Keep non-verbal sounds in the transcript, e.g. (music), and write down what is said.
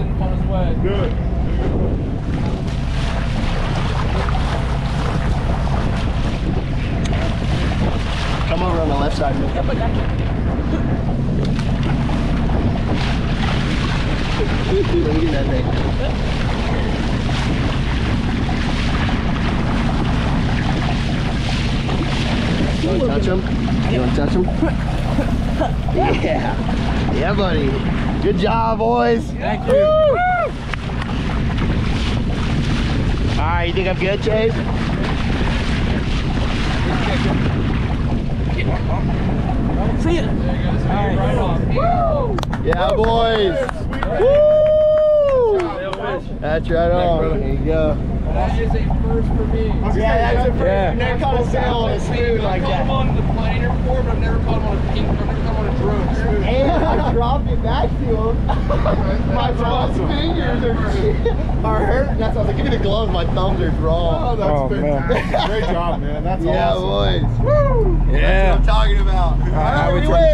send him on his way. Good. Come over on the left side. Yep, I got you. Let me get that thing. You want to touch him? You want to touch him? yeah. Yeah, buddy. Good job, boys. Thank you. All right, you think I'm good, Chase? See ya. There you go. So you're right off. Yeah, boys. Woo! That's right on. There you go. That is a first for me. Yeah, that's a first. Yeah. I've never caught a sail on a spoon like I've caught him that. on the plane before, but I've never caught him on a pink. I've never caught him on a drone. Spoon. I dropped it back to him. (laughs) my That's my awesome. fingers are, (laughs) are hurt. That's why I was like, give me the gloves. My thumbs are Oh, raw. that's Oh, man. fantastic. Great job, man. That's yeah, awesome. boys. Woo! That's Yeah. what I'm talking about. All how right, we we trying to win. talk? We win.